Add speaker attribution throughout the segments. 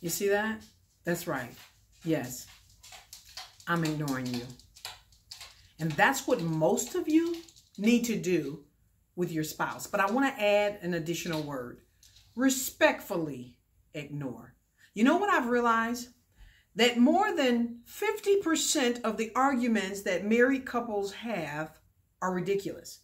Speaker 1: You see that? That's right. Yes. I'm ignoring you. And that's what most of you need to do with your spouse. But I want to add an additional word respectfully ignore. You know what I've realized? That more than 50% of the arguments that married couples have are ridiculous.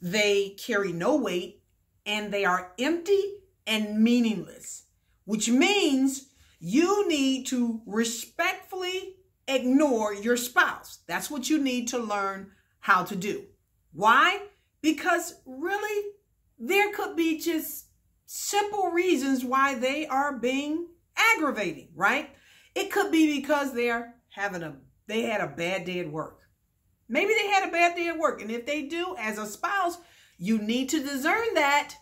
Speaker 1: They carry no weight and they are empty and meaningless, which means you need to respectfully ignore your spouse. That's what you need to learn how to do. Why? Because really, there could be just simple reasons why they are being aggravating, right? It could be because they're having a they had a bad day at work. Maybe they had a bad day at work. And if they do, as a spouse, you need to discern that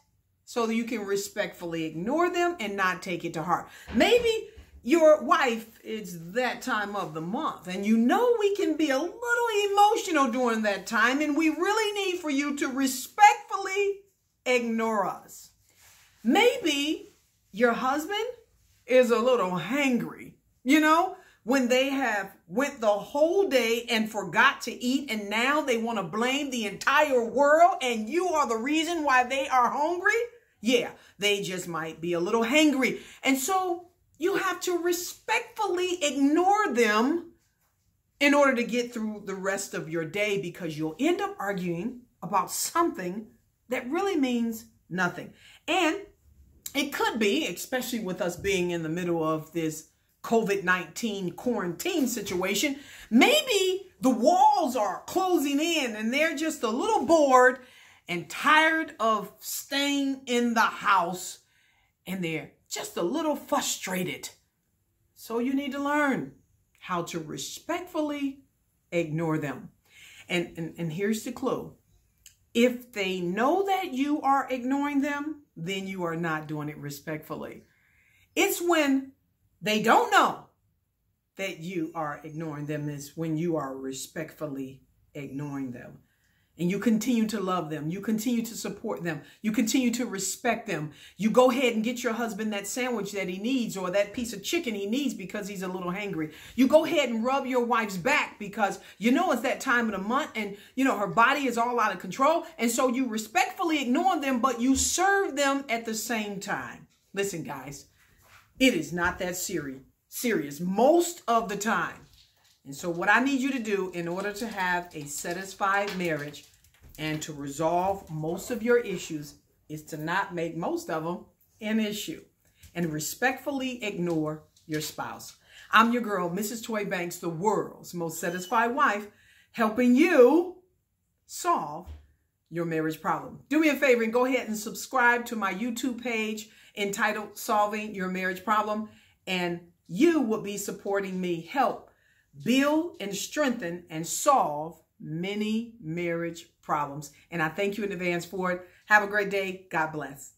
Speaker 1: so that you can respectfully ignore them and not take it to heart. Maybe your wife it's that time of the month and you know we can be a little emotional during that time and we really need for you to respectfully ignore us. Maybe your husband is a little hangry you know when they have went the whole day and forgot to eat and now they want to blame the entire world and you are the reason why they are hungry? Yeah they just might be a little hangry. And so you have to respectfully ignore them in order to get through the rest of your day because you'll end up arguing about something that really means nothing. And it could be, especially with us being in the middle of this COVID 19 quarantine situation, maybe the walls are closing in and they're just a little bored and tired of staying in the house and they're just a little frustrated. So you need to learn how to respectfully ignore them. And, and, and here's the clue. If they know that you are ignoring them, then you are not doing it respectfully. It's when they don't know that you are ignoring them is when you are respectfully ignoring them and you continue to love them. You continue to support them. You continue to respect them. You go ahead and get your husband that sandwich that he needs or that piece of chicken he needs because he's a little hangry. You go ahead and rub your wife's back because you know it's that time of the month and you know her body is all out of control. And so you respectfully ignore them, but you serve them at the same time. Listen, guys, it is not that serious. Serious most of the time. And so what I need you to do in order to have a satisfied marriage and to resolve most of your issues is to not make most of them an issue and respectfully ignore your spouse. I'm your girl, Mrs. Toy Banks, the world's most satisfied wife, helping you solve your marriage problem. Do me a favor and go ahead and subscribe to my YouTube page entitled Solving Your Marriage Problem, and you will be supporting me help build and strengthen and solve many marriage problems. And I thank you in advance for it. Have a great day. God bless.